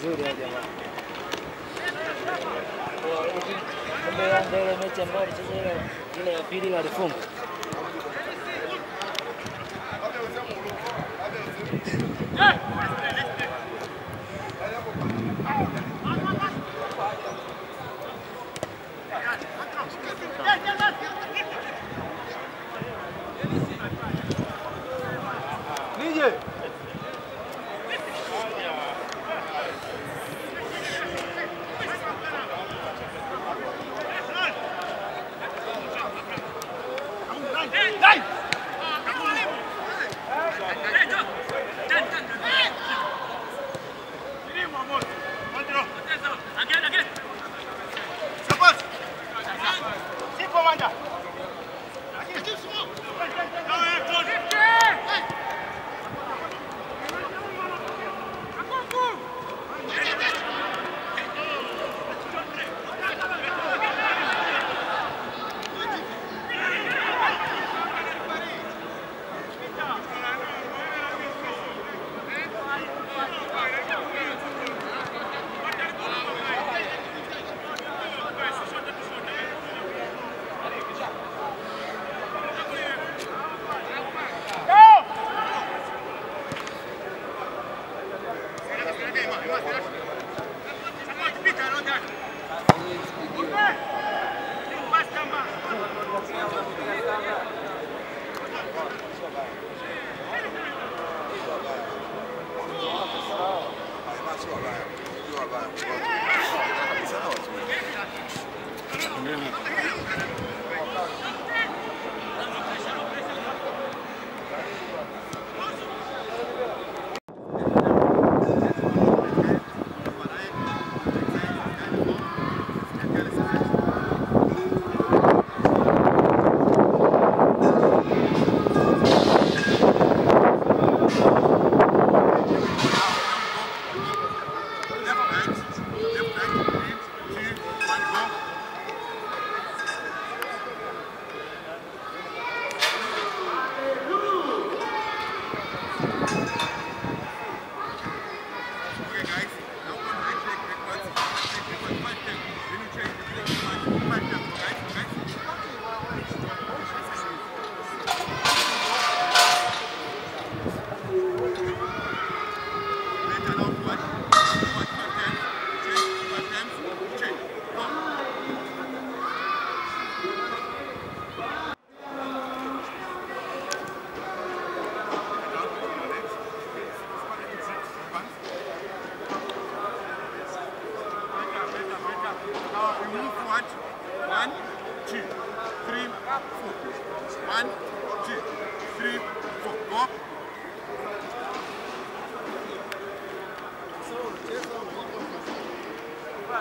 vizuri ya jamaa. Mbele mechi ambayo alicheza ile ya pili alifunga. Again!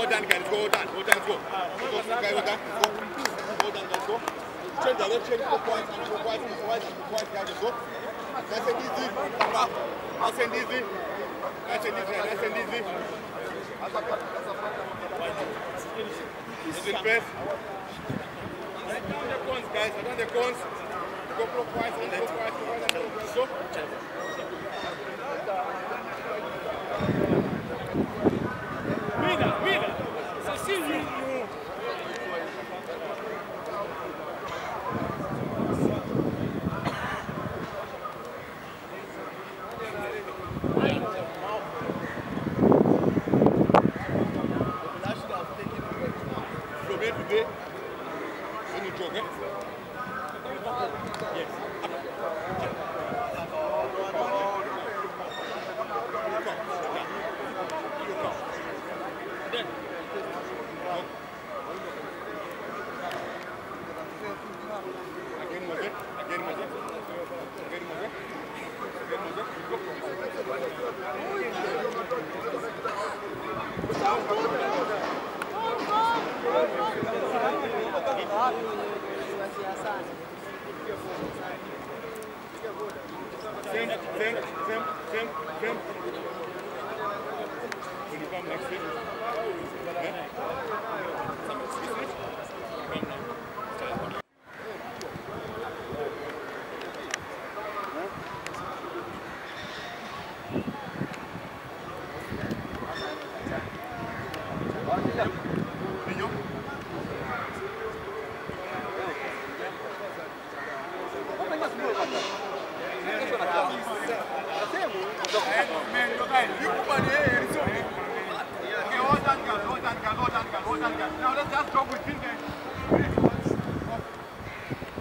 Well done, guys. Go, well done. Well done, go. Go, guys, well done. Go. Well done, guys. Go. Change direction. Go quiet. Go quiet. Go quiet. Go quiet, guys. Go. Nice and easy. Papa. Nice and easy. Nice and easy. Nice and easy. Easy press. Right down the cones, guys. Right down the cones. Go clockwise and go quiet. Go quiet and go. Go.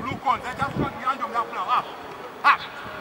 Blue corn, they just drop the hand of that flower. Ah, ah.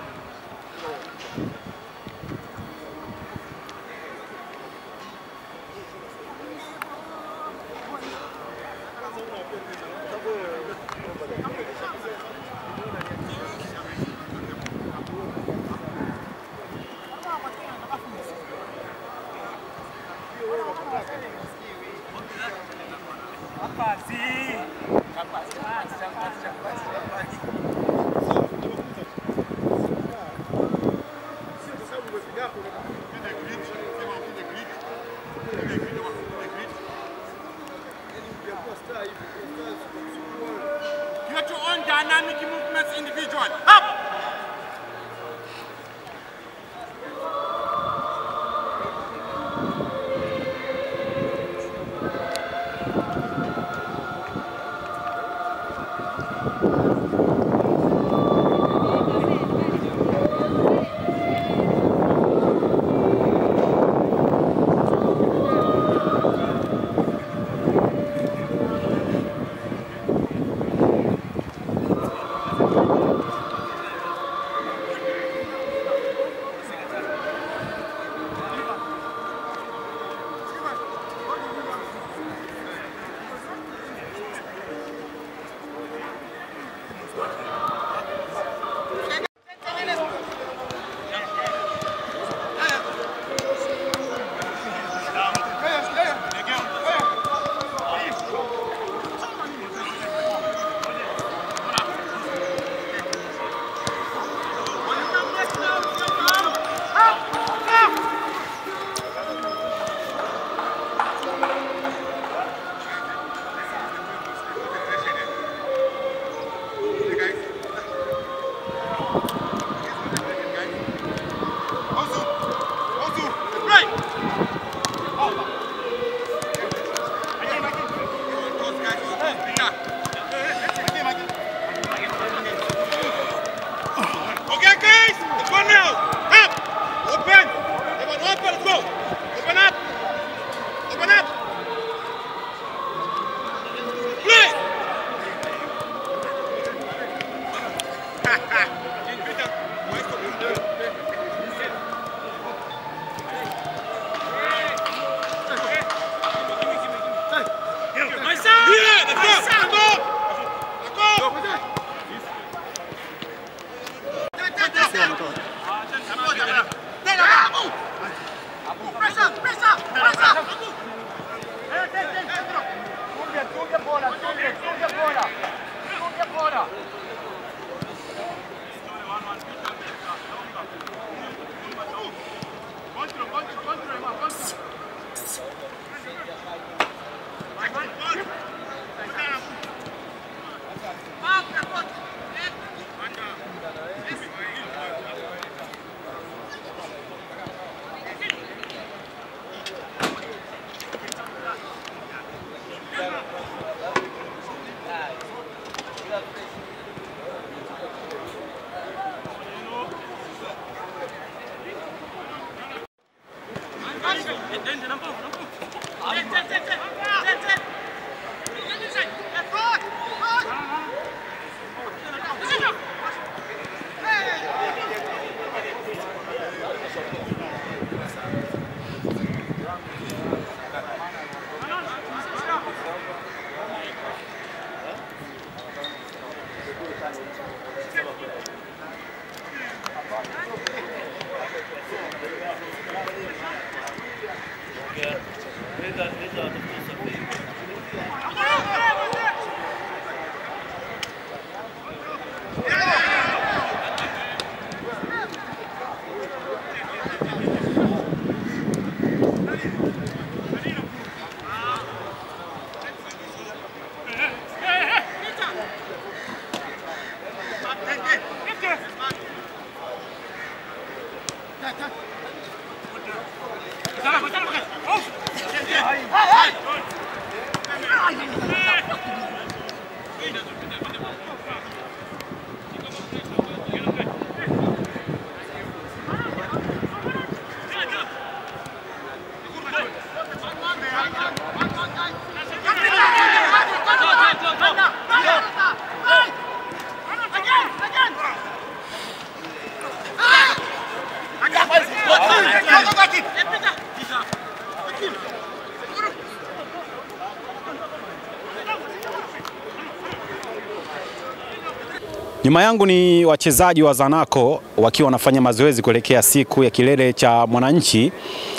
Nyuma yangu ni wachezaji wa Zanaco wakiwa wanafanya mazoezi kuelekea siku ya kilele cha Mwananchi,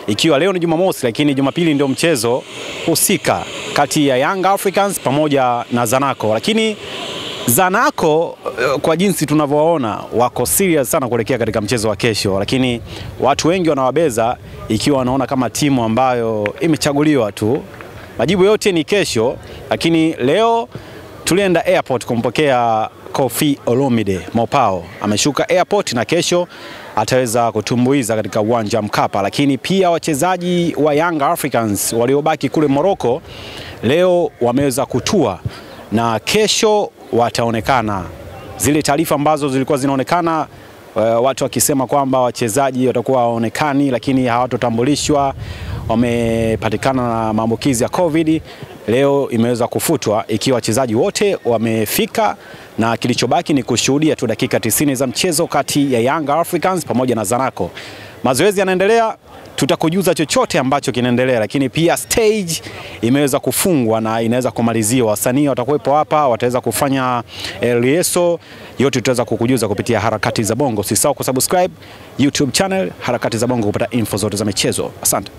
ikiwa leo ni Jumamosi, lakini Jumapili ndio mchezo husika kati ya Young Africans pamoja na Zanaco. Lakini Zanaco eh, kwa jinsi tunavyowaona wako serious sana kuelekea katika mchezo wa kesho, lakini watu wengi wanawabeza ikiwa wanaona kama timu ambayo imechaguliwa tu. Majibu yote ni kesho, lakini leo tulienda airport kumpokea Kofi Olomide Mopao ameshuka airport na kesho ataweza kutumbuiza katika uwanja Mkapa. Lakini pia wachezaji wa Young Africans waliobaki kule Morocco leo wameweza kutua na kesho wataonekana. Zile taarifa ambazo zilikuwa zinaonekana watu wakisema kwamba wachezaji watakuwa waonekani lakini hawatotambulishwa, wamepatikana na maambukizi ya COVID, leo imeweza kufutwa ikiwa wachezaji wote wamefika na kilichobaki ni kushuhudia tu dakika 90 za mchezo kati ya Young Africans pamoja na Zanaco. Mazoezi yanaendelea, tutakujuza chochote ambacho kinaendelea, lakini pia stage imeweza kufungwa na inaweza kumaliziwa. Wasanii watakuwepo hapa, wataweza kufanya eh, lieso yote, tutaweza kukujuza kupitia harakati za Bongo. Usisahau kusubscribe YouTube channel harakati za Bongo kupata info zote za michezo. Asante.